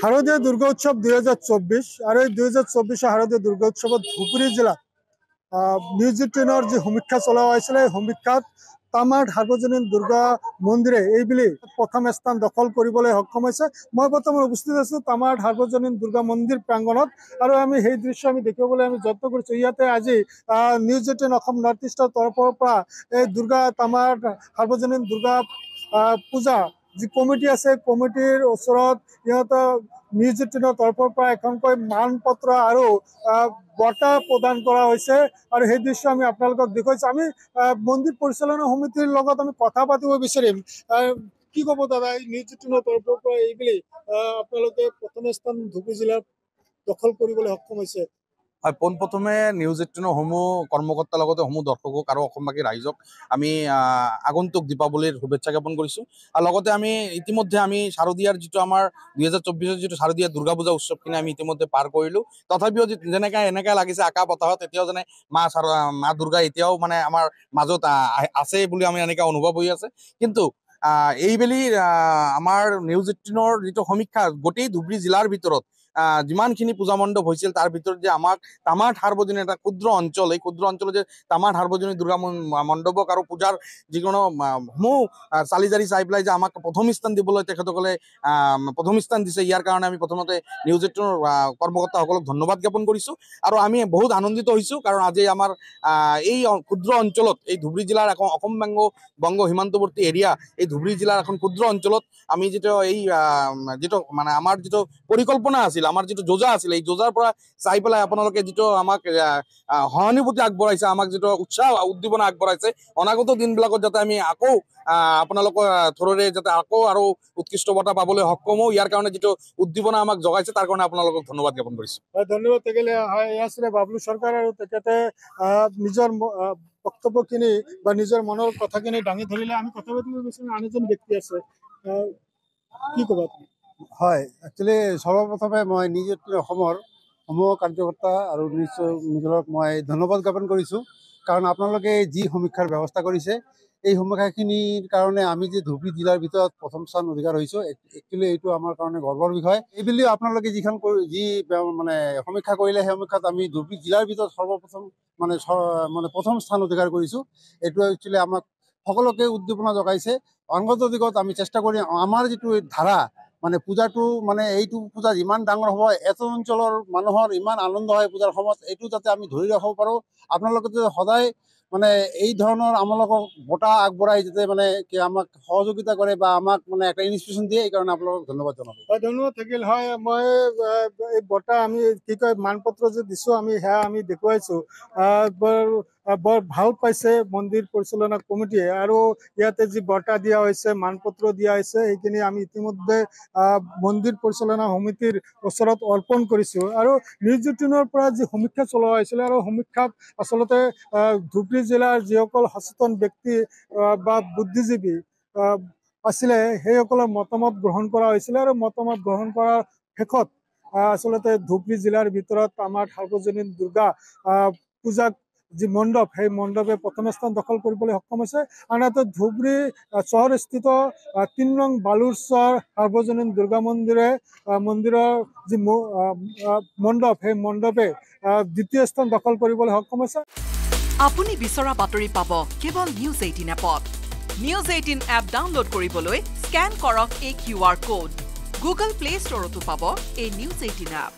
শাৰদীয় দুৰ্গা উৎসব দুই আৰু এই দুই হাজাৰ চৌব্বিছৰ শাৰদীয় দুৰ্গা উৎসৱত ধুবুৰী জিলাত নিউজ এইটিনৰ যি সমীক্ষা চলোৱা হৈছিলে এই সমীক্ষাত তামাৰ সাৰ্বজনীন দুৰ্গা মন্দিৰে এইবুলি প্ৰথম স্থান দখল কৰিবলৈ সক্ষম হৈছে। মই বৰ্তমান উপস্থিত আছোঁ তামাৰ সাৰ্বজনীন দুৰ্গা মন্দিৰ প্ৰাংগণত আৰু আমি সেই দৃশ্য আমি দেখিবলৈ আমি যত্ন কৰিছোঁ। ইয়াতে আজি নিউজ এইটিন ইষ্টৰ তৰফৰ পৰা এই দুৰ্গা তামাৰ সাৰ্বজনীন দুৰ্গা পূজা যি কমিটি আছে কমিটিৰ ওচৰত সিহঁতৰ নিউজ তৰফৰ পৰা এখনকৈ মান পত্ৰ আৰু বঁটা প্ৰদান কৰা হৈছে আৰু সেই দৃশ্য আমি আপোনালোকক দেখুৱাইছোঁ। আমি মন্দিৰ পৰিচালনা সমিতিৰ লগত আমি কথা পাতিব বিচাৰিম। কি ক'ব দাদা এই নিউজ এইটিনৰ তৰফৰ পৰা এইবুলি আপোনালোকে প্ৰথম স্থান ধুবুৰী জিলাত দখল কৰিবলৈ সক্ষম হৈছে। হয় পোনপ্ৰথমে নিউজ এইটিনৰ সমূহ কৰ্মকৰ্তাৰ লগতে সমূহ দৰ্শকক আৰু অসমবাসী ৰাইজক আমি আগন্তুক দীপাৱলীৰ শুভেচ্ছা জ্ঞাপন কৰিছোঁ। আৰু লগতে আমি ইতিমধ্যে আমি শাৰদীয়াৰ যিটো আমাৰ দুহেজাৰ চৌব্বিছৰ যিটো শাৰদীয়া দুৰ্গা পূজা উৎসৱখিনি আমি ইতিমধ্যে পাৰ কৰিলোঁ। তথাপিও যেনেকৈ এনেকৈ লাগিছে আকা বতাহত এতিয়াও যেনে মা মা দুৰ্গা এতিয়াও মানে আমাৰ মাজত আছে বুলি আমি এনেকৈ অনুভৱ হৈ আছে। কিন্তু এইবেলি আমাৰ নিউজ এইটিনৰ যিটো সমীক্ষা গোটেই ধুবুৰী জিলাৰ ভিতৰত যিমানখিনি পূজা মণ্ডপ হৈছিল তাৰ ভিতৰত যে আমাক তামাৰ সাৰ্বজনীন এটা ক্ষুদ্ৰ অঞ্চল এই ক্ষুদ্ৰ অঞ্চলত যে তামাৰ সাৰ্বজনীন দুৰ্গা মণ্ডপক আৰু পূজাৰ যিকোনো সমূহ চালি জাৰি চাই পেলাই যে আমাক প্ৰথম স্থান দিবলৈ তেখেতসকলে প্ৰথম স্থান দিছে। ইয়াৰ কাৰণে আমি প্ৰথমতে নিউজ এইটিনৰ কৰ্মকৰ্তাসকলক ধন্যবাদ জ্ঞাপন কৰিছোঁ। আৰু আমি বহুত আনন্দিত হৈছোঁ কাৰণ আজি আমাৰ এই ক্ষুদ্ৰ অঞ্চলত এই ধুবুৰী জিলাৰ অসম বংগ বংগ সীমান্তৱৰ্তী এৰিয়া এই ধুবুৰী জিলাৰ এখন ক্ষুদ্ৰ অঞ্চলত আমি যিটো এই যিটো মানে আমাৰ যিটো পৰিকল্পনা আছিল আমাৰ যিটো যোজা আছিল এই যোজাৰ পৰা চাই পেলাই আপোনালোকে যিটো আমাক সহানুভূতি আগবঢ়াইছে আমাক যিটো উৎসাহ উদ্দীপনা আগবঢ়াইছে অনাগত দিনবিলাকত যাতে আমি আকৌ আপোনালোকৰ থ্ৰুৰে যাতে আকৌ আৰু উৎকৃষ্ট বঁটা পাবলৈ সক্ষম হওঁ ইয়াৰ কাৰণে যিটো উদ্দীপনা আমাক জগাইছে তাৰ কাৰণে আপোনালোকক ধন্যবাদ জ্ঞাপন কৰিছোঁ। ধন্যবাদ বাবলু আৰু তেখেতে নিজৰ বক্তব্যখিনি বা নিজৰ মনৰ কথাখিনি দাঙি ধৰিলে আমি কথা পাতিব বিচাৰিম আন এজন ব্যক্তি আছে। কি ক'বা তুমি? হয় একচুৱেলি সৰ্বপ্ৰথমে মই নিজ অসমৰ সমূহ কাৰ্যকৰ্তা আৰু নিশ্চয় নিজক মই ধন্যবাদ জ্ঞাপন কৰিছোঁ। কাৰণ আপোনালোকে যি সমীক্ষাৰ ব্যৱস্থা কৰিছে এই সমীক্ষাখিনিৰ কাৰণে আমি যে ধুবুৰী জিলাৰ ভিতৰত প্ৰথম স্থান অধিকাৰ হৈছোঁ একচুৱেলি এইটো আমাৰ কাৰণে গৰ্বৰ বিষয়। এইবুলি আপোনালোকে যিখন যি মানে সমীক্ষা কৰিলে সেই সমীক্ষাত আমি ধুবুৰী জিলাৰ ভিতৰত সৰ্বপ্ৰথম মানে মানে প্ৰথম স্থান অধিকাৰ কৰিছোঁ। এইটো একচুৱেলি আমাক সকলোকে উদ্দীপনা জগাইছে। অংগত দিগত আমি চেষ্টা কৰি আমাৰ যিটো ধাৰা মানে পূজাটো মানে এইটো পূজা যিমান ডাঙৰ হ'ব এটা অঞ্চলৰ মানুহৰ ইমান আনন্দ হয় পূজাৰ সময়ত এইটো যাতে আমি ধৰি ৰাখিব পাৰোঁ। আপোনালোকে সদায় মানে এই ধৰণৰ আমালোকক বঁটা আগবঢ়াই যাতে মানে কি আমাক সহযোগিতা কৰে বা আমাক মানে এটা ইনস্পিৰেশ্যন দিয়ে এইকাৰণে আপোনালোকক ধন্যবাদ জনাব হয় ধন্যবাদ থাকিল। হয় মই এই বঁটা আমি কি কয় মানপত্ৰ যে দিছোঁ আমি সেয়া আমি দেখুৱাইছোঁ। বৰ ভাল পাইছে মন্দিৰ পৰিচালনা কমিটিয়ে। আৰু ইয়াতে যি বঁটা দিয়া হৈছে মানপত্ৰ দিয়া হৈছে সেইখিনি আমি ইতিমধ্যে মন্দিৰ পৰিচালনা সমিতিৰ ওচৰত অৰ্পণ কৰিছোঁ। আৰু নিউজ এইটিনৰ পৰা যি সমীক্ষা চলোৱা হৈছিলে আৰু সমীক্ষাত আচলতে ধুবুৰী জিলাৰ যিসকল সচেতন ব্যক্তি বা বুদ্ধিজীৱী আছিলে সেইসকলৰ মতামত গ্ৰহণ কৰা হৈছিলে। আৰু মতামত গ্ৰহণ কৰাৰ শেষত আচলতে ধুবুৰী জিলাৰ ভিতৰত আমাৰ সাৰ্বজনীন দুৰ্গা পূজাক যি মণ্ডপ সেই মণ্ডপে প্ৰথম স্থান দখল কৰিবলৈ সক্ষম হৈছে। আনহাতে ধুবুৰী চহৰস্থিত তিনি নং বালুৰচৰ সাৰ্বজনীন দুৰ্গা মন্দিৰে মন্দিৰৰ যি মণ্ডপ সেই মণ্ডপে দ্বিতীয় স্থান দখল কৰিবলৈ সক্ষম হৈছে। আপুনি বিচৰা বাতৰি পাব কেৱল নিউজ এইটিন এপত। নিউজ এইটিন এপ ডাউনলোড কৰিবলৈ স্কেন কৰক এই Q R code Google play ষ্টৰতো পাব এই নিউজ এইটিন এপ